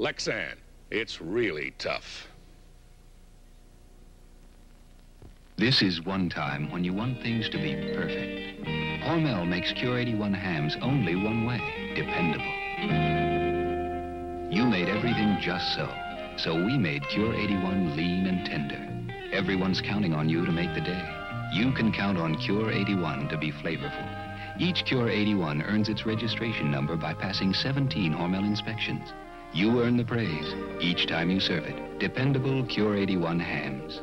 Lexan. It's really tough. This is one time when you want things to be perfect. Hormel makes Cure 81 hams only one way, dependable. You made everything just so, so we made Cure 81 lean and tender. Everyone's counting on you to make the day. You can count on Cure 81 to be flavorful. Each Cure 81 earns its registration number by passing 17 Hormel inspections. You earn the praise each time you serve it. Dependable Cure 81 hams.